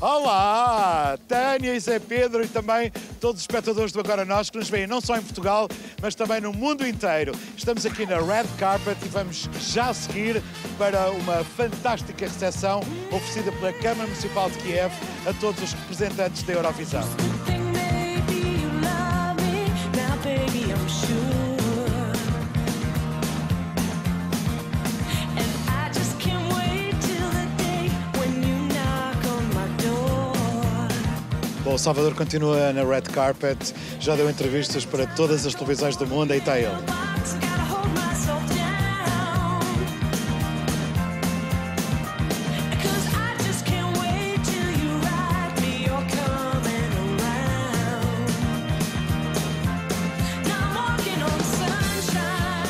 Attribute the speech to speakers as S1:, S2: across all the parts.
S1: Olá, Tânia e Zé Pedro e também todos os espectadores do Agora Nós que nos veem não só em Portugal, mas também no mundo inteiro. Estamos aqui na Red Carpet e vamos já seguir para uma fantástica recepção oferecida pela Câmara Municipal de Kiev a todos os representantes da Eurovisão. Bom, o Salvador continua na Red Carpet, já deu entrevistas para todas as televisões do mundo, aí está ele.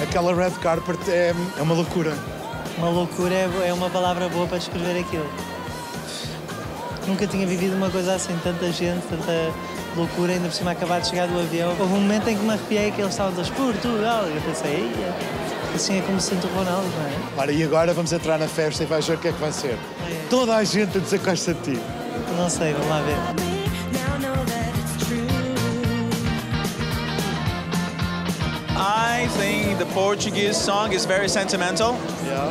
S1: Aquela Red Carpet é, é uma loucura.
S2: Uma loucura é, é uma palavra boa para descrever aquilo. Nunca tinha vivido uma coisa assim, tanta gente, tanta loucura, ainda por cima acabar de chegar do avião. Houve um momento em que me arrepiei que eles estavam todos Portugal. E eu pensei, "Eia, assim é como se sente o Ronaldo, não é?
S1: Ora, e agora vamos entrar na festa e vais ver o que é que vai ser.
S2: É.
S1: Toda a gente a dizer que gosta de ti.
S2: Não sei, vamos lá ver.
S3: I think the Portuguese song is very sentimental.
S1: Yeah.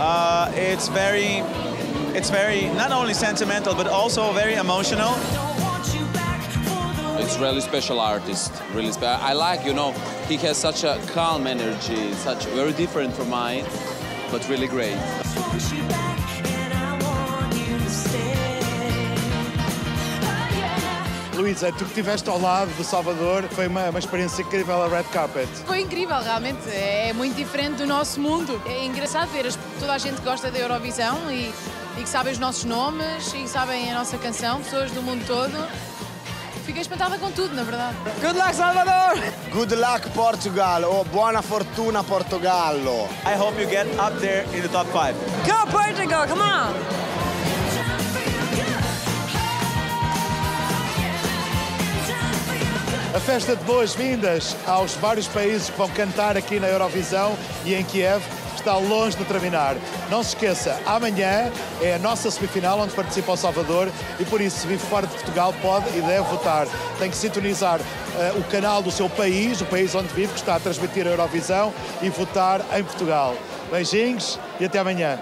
S3: Uh, it's very, it's very not only sentimental but also very emotional.
S4: It's really special artist, really special. I like, you know, he has such a calm energy, such very different from mine, but really great.
S1: Luísa, tu que estiveste ao lado do Salvador, foi uma, uma experiência incrível a Red Carpet.
S5: Foi incrível, realmente. É muito diferente do nosso mundo. É engraçado ver as- toda a gente que gosta da Eurovisão e, e que sabe os nossos nomes e que sabem a nossa canção, pessoas do mundo todo. Fiquei espantada com tudo, na verdade.
S3: Good luck, Salvador!
S6: Good luck Portugal, oh, buona fortuna Portogallo.
S3: I hope you get up there in the top five.
S7: Go Portugal, come on!
S1: A festa de boas-vindas aos vários países que vão cantar aqui na Eurovisão e em Kiev está longe de terminar. Não se esqueça, amanhã é a nossa semifinal onde participa o Salvador e por isso, se vive fora de Portugal, pode e deve votar. Tem que sintonizar eh, o canal do seu país, o país onde vive, que está a transmitir a Eurovisão e votar em Portugal. Beijinhos e até amanhã.